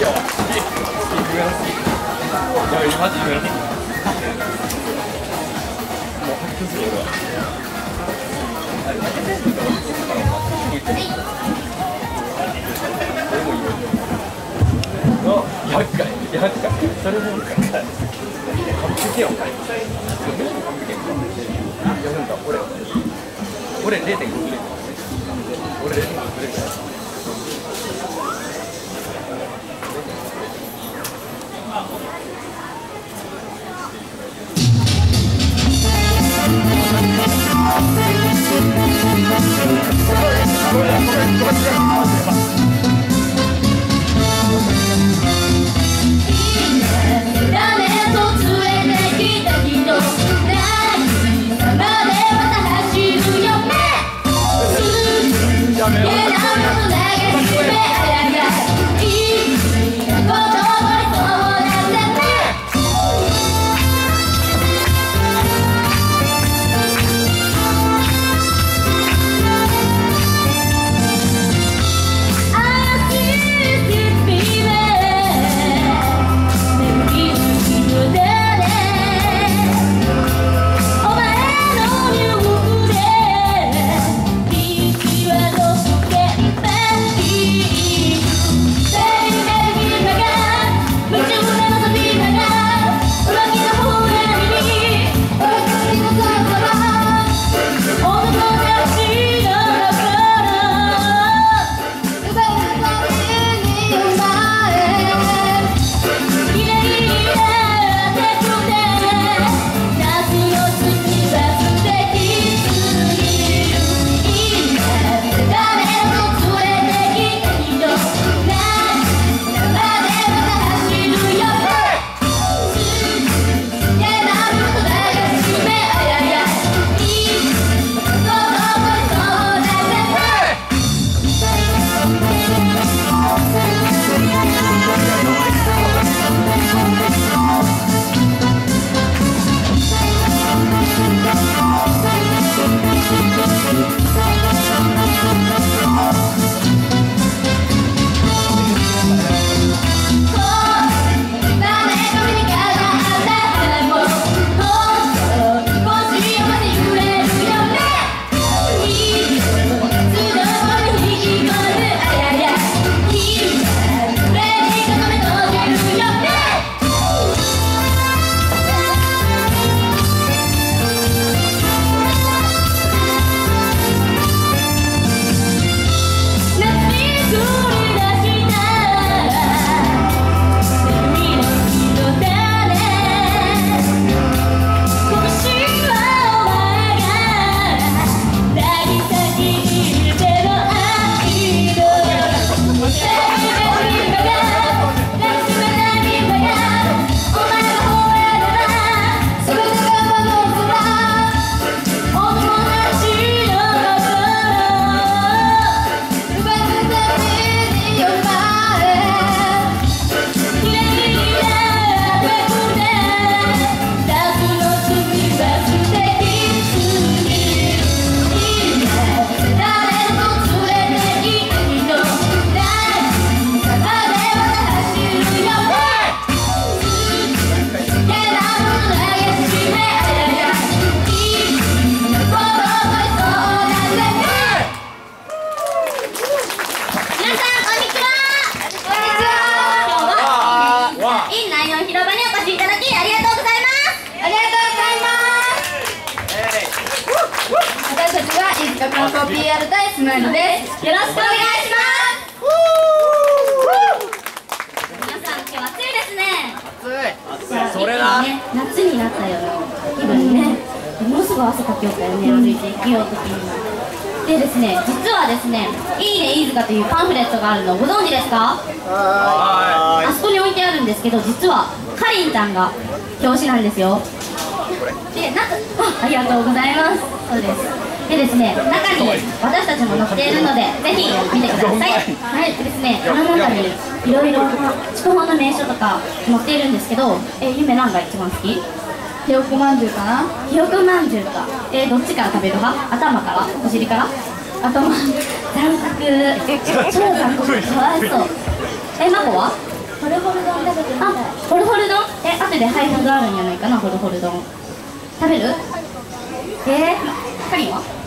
マジ夢のもう発狂する俺は俺もいいよあ厄介厄介それも厄介完璧やん完璧いやなんか俺俺0.5ぐらい俺0.5ぐらいたちは飯塚感想 PR 隊スマイルですよろしくお願いします。皆さん今日暑いですね。それなね、夏になったような気分にね。ものすごい汗かきよったよね歩いて生きようときにでですね実はですね「いいね飯塚」というパンフレットがあるのご存知ですか？はあそこに置いてあるんですけど実はかりんちゃんが表紙なんですよ。でなんかあありがとうございます。そうですでですね中に私たちも載っているのでぜひ見てください。はい。でですねこの中にいろいろな筑豊の名所とか載っているんですけどえ夢何が一番好き？ひよこまんじゅうかな。ひよこまんじゅうか。えどっちから食べる派？頭から？お尻から？頭。残酷。超残酷。かわいそう。えまこは？ホルホル丼食べてみたい。あホルホル丼？え後で配布があるんじゃないかなホルホル丼。食べる？え？ー、カリンは？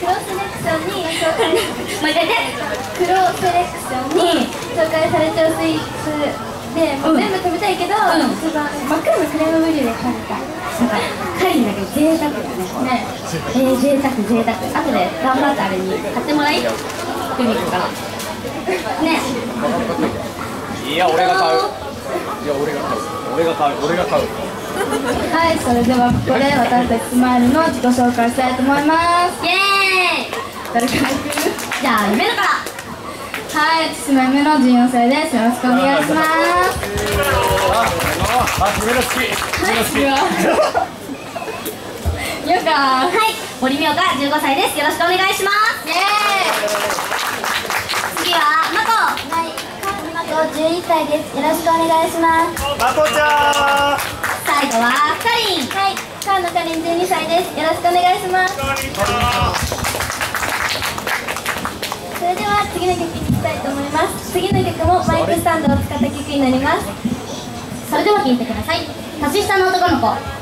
クロセレクションに紹介もう一回言ってクロセレクションに紹介されちゃうスイーツで、もう全部食べたいけど、ん。一番真っ黒のクレームブリュレ食べた。い。だけど贅沢だねねえー、贅沢贅沢後で頑張ってあれに買ってもらい。クミコからねい。や俺が買うい。や俺が買う俺が買う俺が買うはい。それではここで私たちスマイルの自己紹介したい。と思い。ますイエーイ誰から行くじゃあ夢のから。はい私の夢の14歳です。よろしくお願いします。あ夢の好き夢の好きよかはい森美岡15歳ですよろしくお願いしますイエ次はまこーイはい今と11歳ですよろしくお願いしますまこちゃん最後はかりんはい川野かりん12歳です。よろしくお願いします。それでは次の曲に行きたいと思います。次の曲もマイクスタンドを使った曲になります。それでは聴いてください。年下の男の子。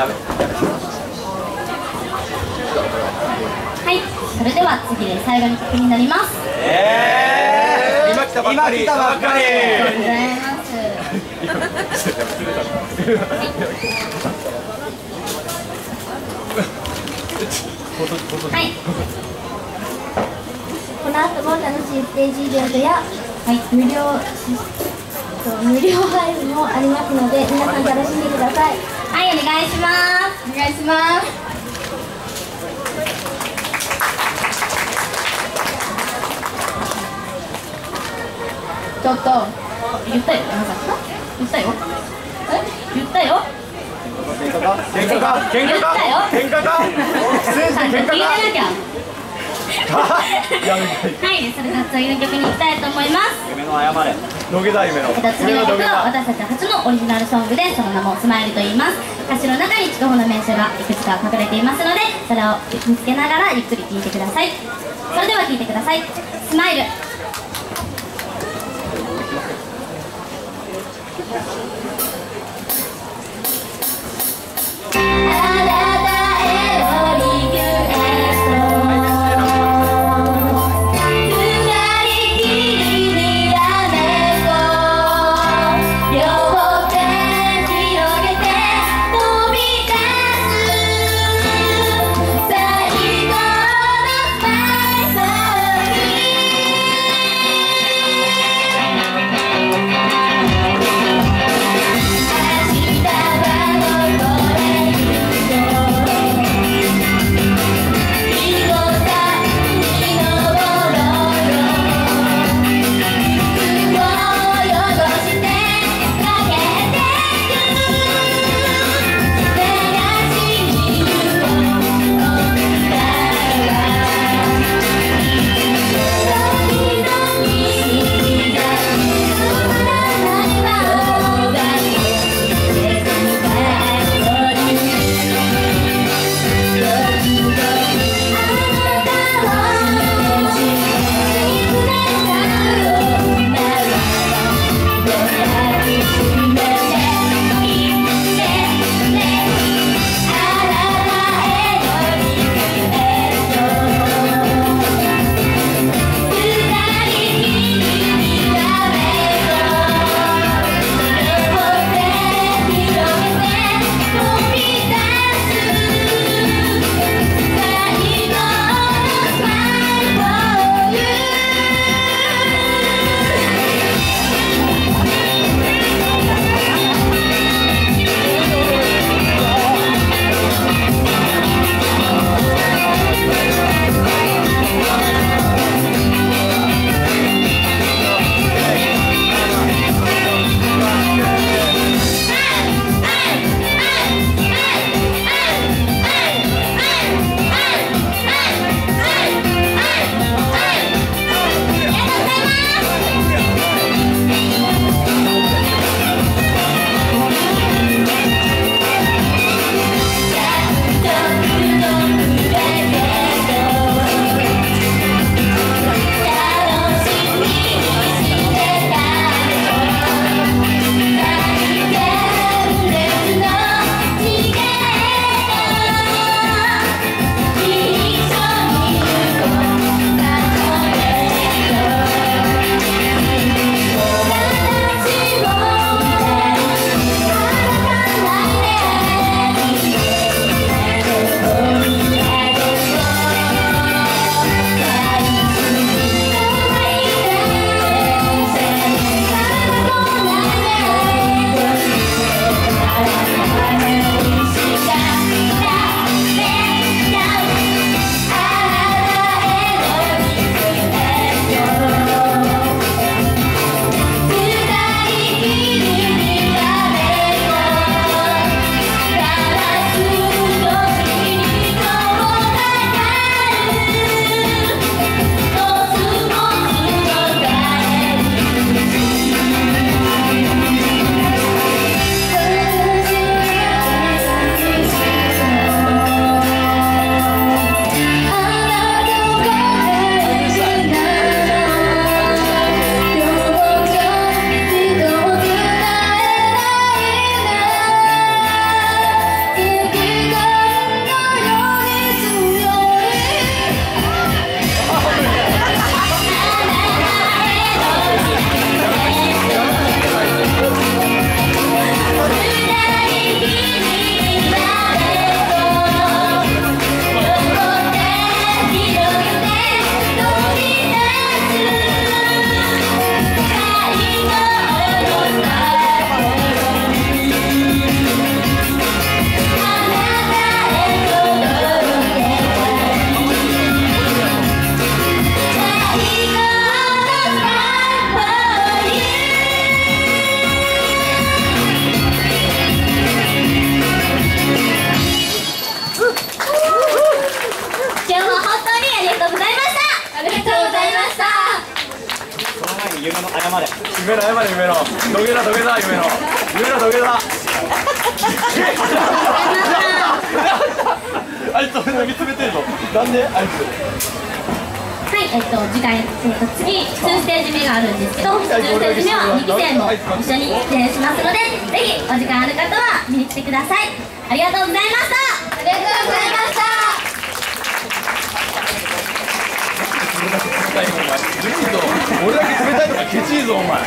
はい。それでは次で最後の曲になります。えー、今来たたばっかり。今来たばっかり。ありがとうございますはい。この後も楽しいステージイベントや、無料そう無料配布もありますので皆さん楽しんでくださいはいお願いします。お願いします。ちょっと言ったよ。なかった言ったよ。え？言ったよ。喧嘩か？喧嘩か？喧嘩か？ステージちゃんと聞いなきゃはいそれでは次の曲に行きたいと思います。夢の謝れ土下座夢のえっと次の曲は私たち初のオリジナルソングでその名も「スマイルと言います。歌詞の中に地方の名所がいくつか隠れていますのでそれを見つけながらゆっくり聴いてください。それでは聴いてください「スマイル。あなた座夢の夢の土下座あいつ俺見つめてるぞなんであいつはい、えっと、次回、えっと、次、2ステージ目があるんですけど、2ステージ目は2期生も一緒に出演しますので、ぜひお時間ある方は見に来てください。ありがとうございました。ありがとうございました。俺だけ冷たいとかケチいぞお前。